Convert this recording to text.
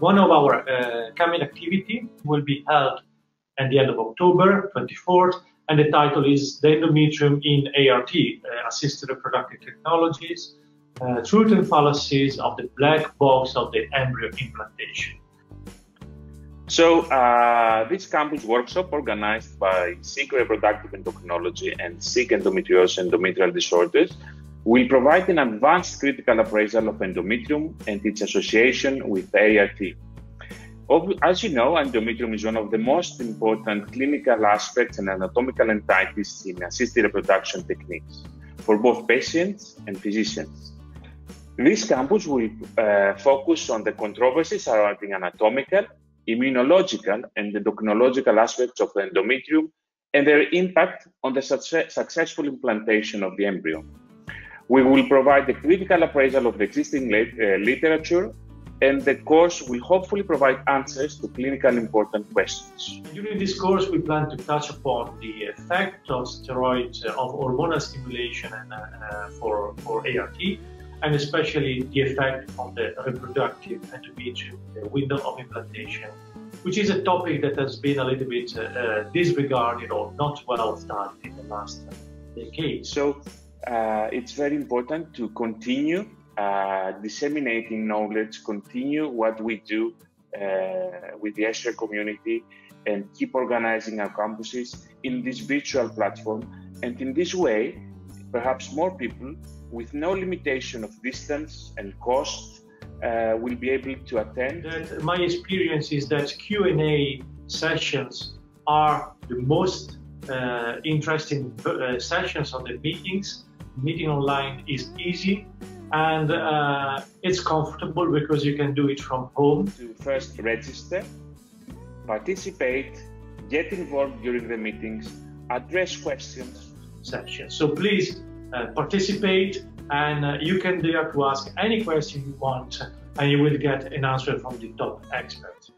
One of our uh, coming activity will be held at the end of October 24th, and the title is The Endometrium in ART, uh, Assisted Reproductive Technologies, uh, Truth and Fallacies of the Black Box of the Embryo Implantation. So, uh, this campus workshop organized by SIG Reproductive Endocrinology and SIG Endometriosis Endometrial Disorders will provide an advanced critical appraisal of endometrium and its association with ART. As you know, endometrium is one of the most important clinical aspects and anatomical entities in assisted reproduction techniques for both patients and physicians. This campus will uh, focus on the controversies surrounding anatomical immunological and endocrinological aspects of the endometrium and their impact on the success successful implantation of the embryo. We will provide a critical appraisal of the existing uh, literature and the course will hopefully provide answers to clinical important questions. During this course, we plan to touch upon the effect of steroids, uh, of hormonal stimulation and, uh, uh for, for ART, and especially the effect on the reproductive endometrium, the window of implantation, which is a topic that has been a little bit uh disregarded or not well studied in the last decade. So uh, it's very important to continue uh, disseminating knowledge, continue what we do uh, with the ESHRE community, and keep organizing our campuses in this virtual platform. And in this way, perhaps more people with no limitation of distance and cost uh, will be able to attend. That my experience is that Q&A sessions are the most interesting uh, sessions of the meetings. Meeting online is easy and uh, it's comfortable because you can do it from home. To first register, participate, get involved during the meetings, address questions. Sessions. So please uh, participate and uh, you can dare to ask any question you want and you will get an answer from the top experts.